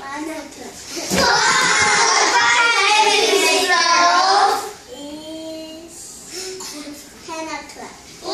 One o'clock. One o'clock.